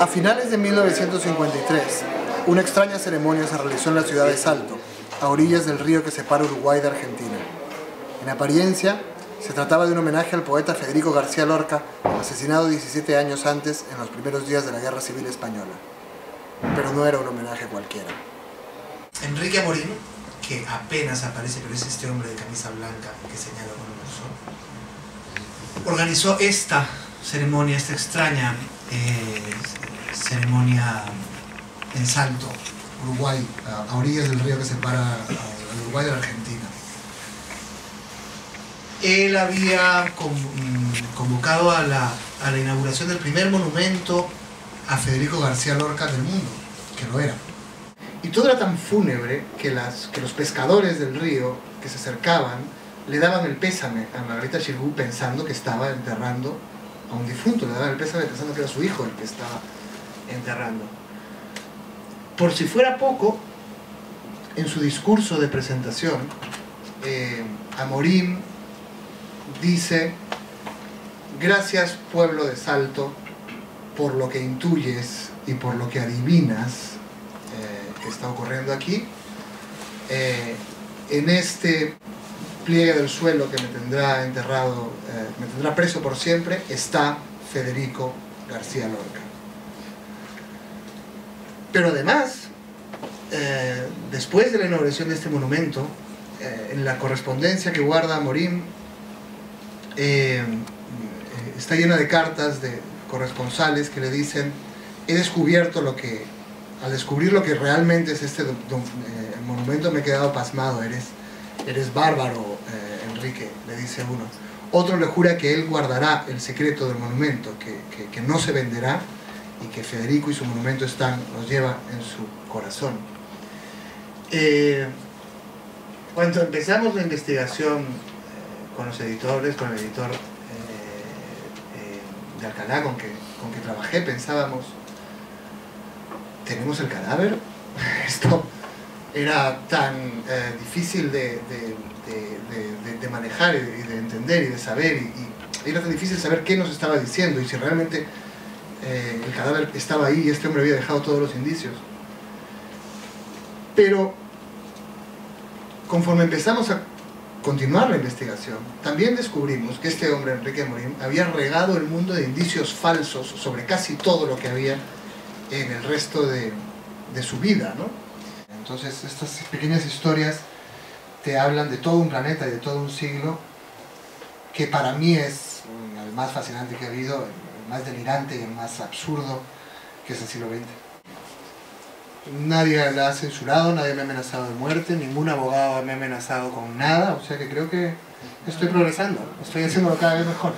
A finales de 1953, una extraña ceremonia se realizó en la ciudad de Salto, a orillas del río que separa Uruguay de Argentina. En apariencia, se trataba de un homenaje al poeta Federico García Lorca, asesinado 17 años antes en los primeros días de la Guerra Civil Española. Pero no era un homenaje cualquiera. Enrique Amorín, que apenas aparece, pero es este hombre de camisa blanca que señala con el uso, organizó esta ceremonia, esta extraña eh, ceremonia en Salto, Uruguay, a, orillas del río que separa al Uruguay de la Argentina. Él había mm, convocado a la, inauguración del primer monumento a Federico García Lorca del mundo, que lo era. Y todo era tan fúnebre que los pescadores del río que se acercaban le daban el pésame a Margarita Chirú pensando que estaba enterrando a un difunto, le daban el pésame pensando que era su hijo el que estaba enterrando. Por si fuera poco, en su discurso de presentación, eh, Amorim dice, gracias pueblo de Salto por lo que intuyes y por lo que adivinas eh, que está ocurriendo aquí. Eh, en este pliegue del suelo que me tendrá enterrado, eh, me tendrá preso por siempre, está Federico García Lorca. Pero además, eh, después de la inauguración de este monumento, eh, en la correspondencia que guarda Morín, está llena de cartas de corresponsales que le dicen, he descubierto lo que, al descubrir lo que realmente es este monumento me he quedado pasmado, eres eres bárbaro, eh, Enrique, le dice uno. Otro le jura que él guardará el secreto del monumento, que, no se venderá y que Federico y su monumento están, los lleva en su corazón. Eh, cuando empezamos la investigación eh, con los editores, con el editor de Alcalá con que, con que trabajé, pensábamos, ¿tenemos el cadáver? Esto era tan eh, difícil de, manejar y de, entender y de saber, y, era tan difícil saber qué nos estaba diciendo y si realmente eh, el cadáver estaba ahí y este hombre había dejado todos los indicios. Pero conforme empezamos a continuar la investigación, también descubrimos que este hombre, Enrique Morín, había regado el mundo de indicios falsos sobre casi todo lo que había en el resto de, su vida, ¿no? Entonces estas pequeñas historias te hablan de todo un planeta y de todo un siglo que para mí es el más fascinante que ha habido, más delirante y más absurdo que es el siglo XX. Nadie la ha censurado, nadie me ha amenazado de muerte, ningún abogado me ha amenazado con nada, o sea que creo que estoy progresando, estoy haciéndolo cada vez mejor.